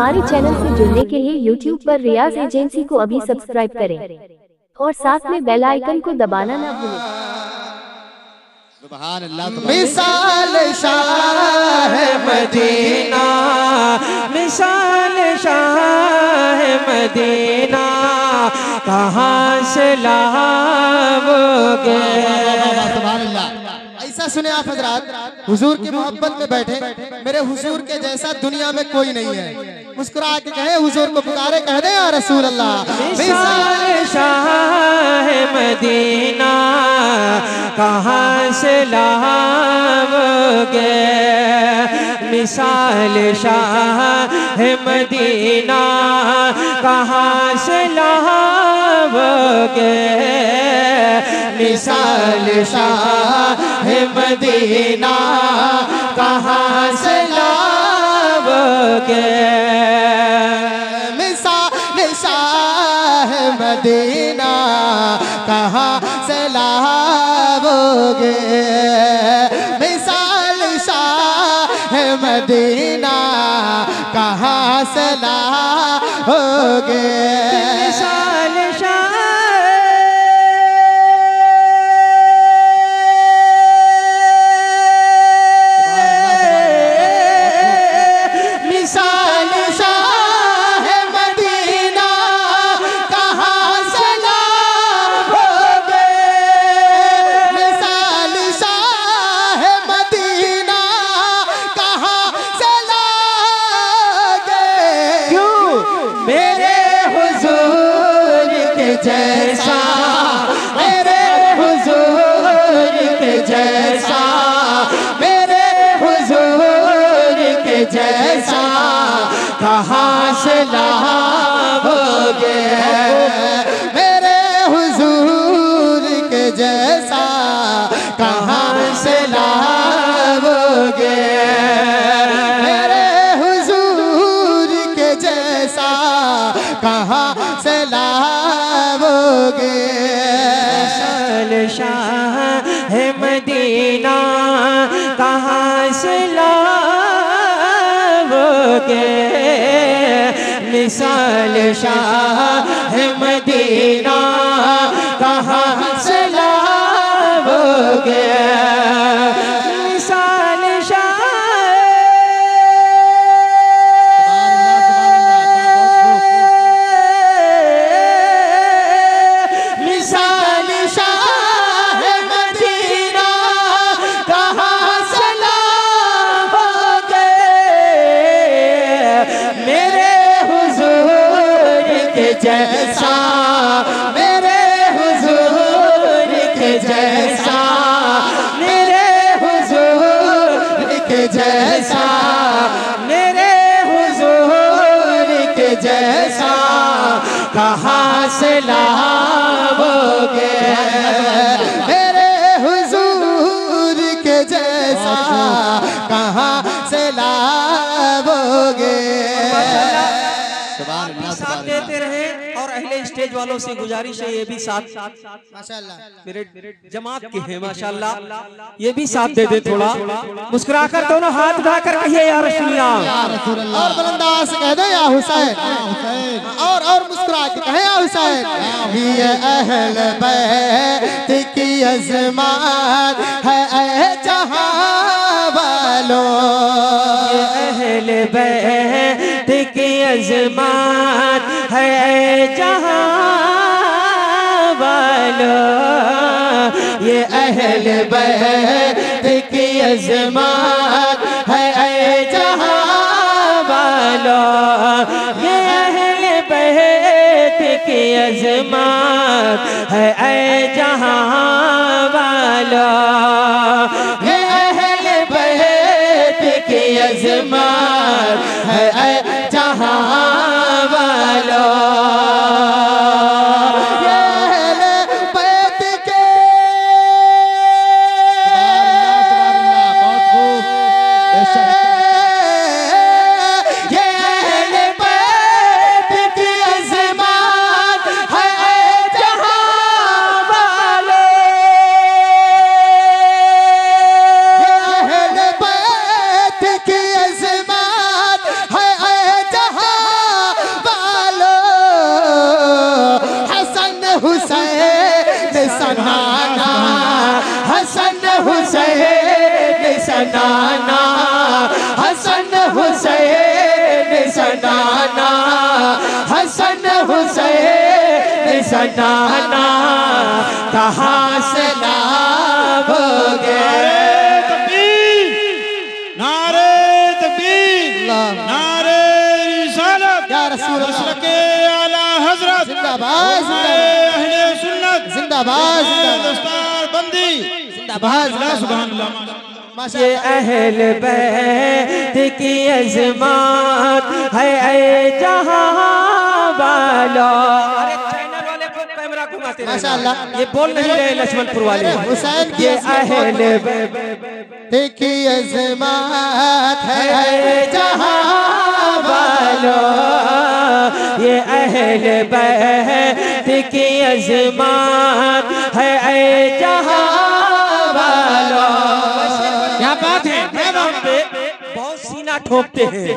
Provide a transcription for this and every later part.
हमारे चैनल से जुड़ने के लिए YouTube पर रियाज एजेंसी को अभी सब्सक्राइब करें। और साथ में बेल आइकन को दबाना ना भूलें। सुभान अल्लाह मिसाल शाह मदीना। मिसाल शाह मदीना। कहाँ से लाओगे सुभान अल्लाह ऐसा सुने आप हजरात हुजूर की मोहब्बत में बैठे मेरे हुजूर के जैसा दुनिया में कोई नहीं है। मुस्कुरा के कहे, हुजूर को पुकारे, कह दे, या रसूल अल्लाह मिसाल शाह मदीना, कहाँ से लाओगे? मिसाल शाह मदीना, कहाँ से लाओगे? मिसाल शाह मदीना, कहाँ से लाओगे मिसाल शाह मदीना कहाँ से लाओगे? मिसाल शाह मदीना कहाँ से लाओगे? मिसाल कहाँ से लाओगे? मेरे हुजूर के जैसा, कहाँ से लाओगे? मेरे हुजूर के जैसा कहाँ से लाओगे शाह लाओगे मिसाल शाह मदीना जैसा स्टेज वालों से गुजारिश है ये भी साथ। माशाल्लाह। मेरे जमात के हैं माशाल्लाह। ये भी साथ दे दे थोड़ा। मुस्कुराकर दोनों हाथ उठाकर कहिए या रसूलिया और बुलंदाज कह दो या हुसैन। और और मुस्कुरा के कहे या हुसैन। ये अहल बैत की अजमान है जहाँ वालों ये अहल बैत की अजमान है जहाँ वालो। ये अहल बहत की अजमान है जहाँ वालो। ये अहल बहत की अजमान है जहाँ सनाना हसन हुसैन सनाना कहाँ से लाभोगे नारे तकबीर नारे रिसालत या रसूल अल्लाह। मसलक आला हज़रत जिंदाबाद, जिंदाबाद। सुन्नत जिंदाबाद, जिंदाबाद। दस्तार बंदी जिंदाबाद, सुभान अल्लाह ये अहल बैत की अजमात है ऐ जहाँ वाला। ये बोल नहीं रहे लक्ष्मणपुर वाले। हुसैन ये अहल की अजमात है जहाँ वालो ये अहल बैत की अजमात है जहाँ ठोकते हैं।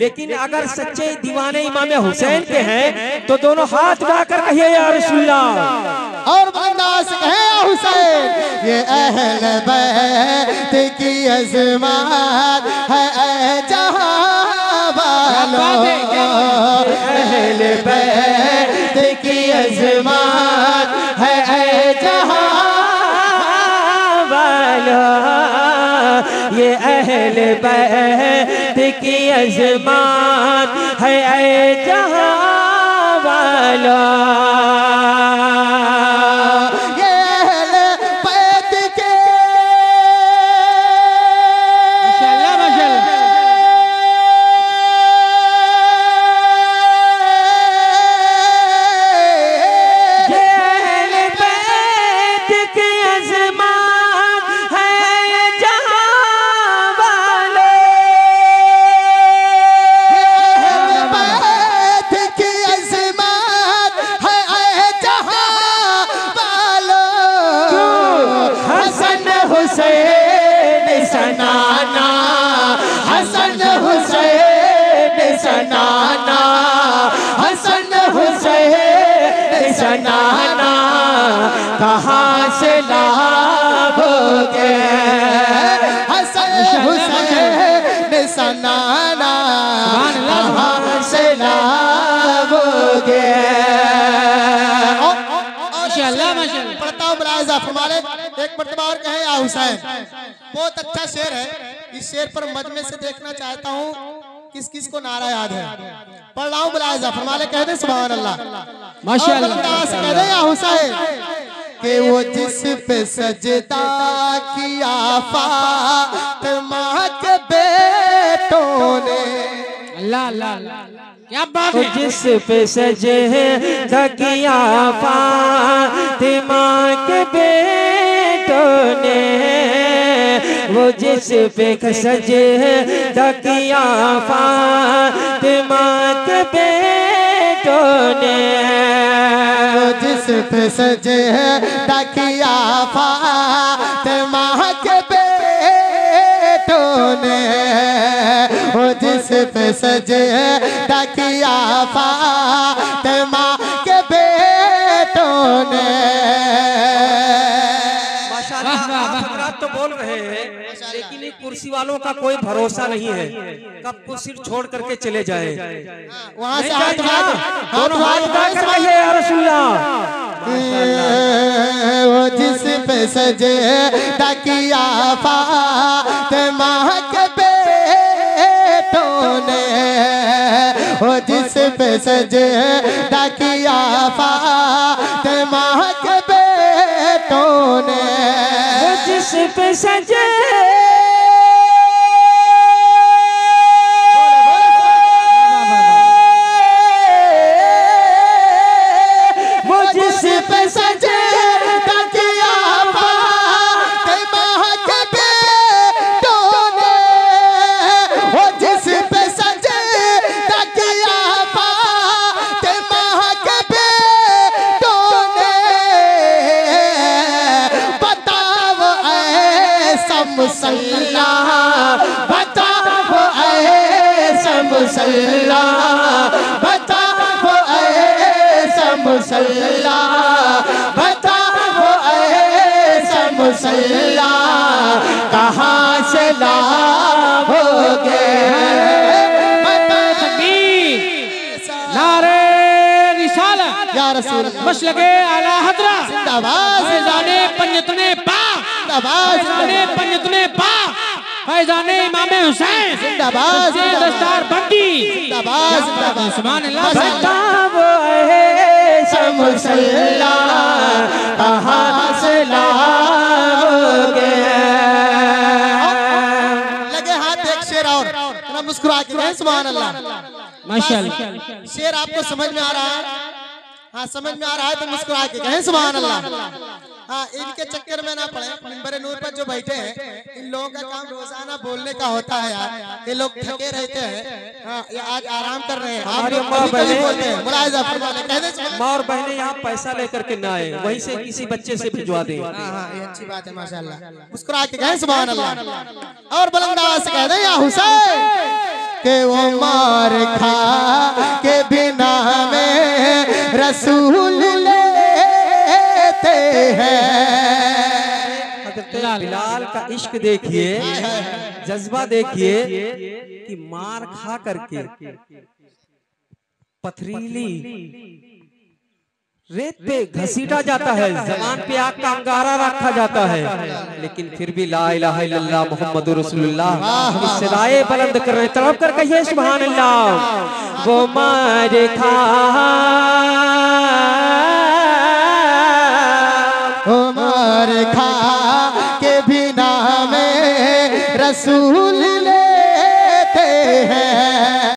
लेकिन अगर सच्चे दीवाने इमाम हुसैन के हैं तो दोनों हाथ उठाकर कहिए या रसूलुल्लाह। और बंदास कहे हुसैन? ये अहल बैत की अजमात है अहल बैत की अजमात है ऐ जहाँ वालो ये अहल बैत की अजमात है ऐ जहाँ वालो ये अहल सनाना हसन हुसैन सनाना कहाँ से लाभोगे हसन हुसैन सनाना कहाँ से पढ़ता हूँ फरमाले एक मरतबा और कहे या हुसैन। बहुत अच्छा शेर है। इस शेर पर मजमे से देखना चाहता हूँ। किस किस को नारा याद है? पढ़ रहा हूँ मुलायजा फरमाले कह दे सुभान अल्लाह कह दे या हुसैन कि वो जिस पे सजदा किया फातिमा के बेटों ने। अल्लाह अल्लाह क्या बात है? जिस पे सजे तकिया फातिमा के बेटों ने। वो जिस पे सजे तकिया फातिमा के बेटों ने जिस पे सजे तकिया फातिमा के बेटों ने वो जिस पे सजे तकिया फातिमा के बेटों ने कुर्सी वालों का कोई भरोसा नहीं है। कब को सिर छोड़ करके चले जाए। वहाँ से हाथ। दोनों हाथ वो जिस पे सजे तकिया फातिमा के बेटों ने। वो जिस पे सजे तकिया फातिमा के बेटों ने। जिस पे सजे मुसल्ला बता वो ऐसा मुसल्ला कहाँ से लाभोगे मशलगे आला हजरा। फैजाने पंजतने पा। जाने पंजतने पा। फैजाने इमाम हुसैन। दस्तार बंदी। सुबह कहाँ से लाओगे। लगे हाथ एक शेर और मुस्कुरा के कहें सुभान अल्लाह माशाल्लाह शेर आपको समझ में आ रहा है? हाँ समझ में आ रहा है तो मुस्कुरा के कहें सुबह अल्लाह हाँ इनके चक्कर में ना पड़े। मिंबर नूर पर जो बैठे हैं इन लोगों का काम रोज़ाना बोलने का होता है यार। ये लोग थके रहते हैं। हाँ। ये आज आराम कर रहे हैं। माँ हैं। माँ और बहनें यहाँ पैसा लेकर के ना आए। वहीं से किसी बच्चे से भिजवा दें। हाँ हाँ ये अच्छी बात है माशाल्लाह। मुस्कुरा के कहें सुभान अल्लाह और बुलंद आवाज़ से कह दें या हुसैन के वो मार खा इश्क देखिए जज्बा देखिए कि मार खा करके पथरीली रेत पे घसीटा जाता है जबान पे आग का अंगारा रखा जाता है। लेकिन फिर भी ला इलाहा इल्लल्लाह मुहम्मद रसूलुल्लाह इस राय बुलंद कर रहे। तड़प कर कहिए सुभान अल्लाह। वो मार खा रसूल